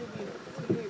give you, to give you.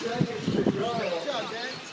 Good job, Dan.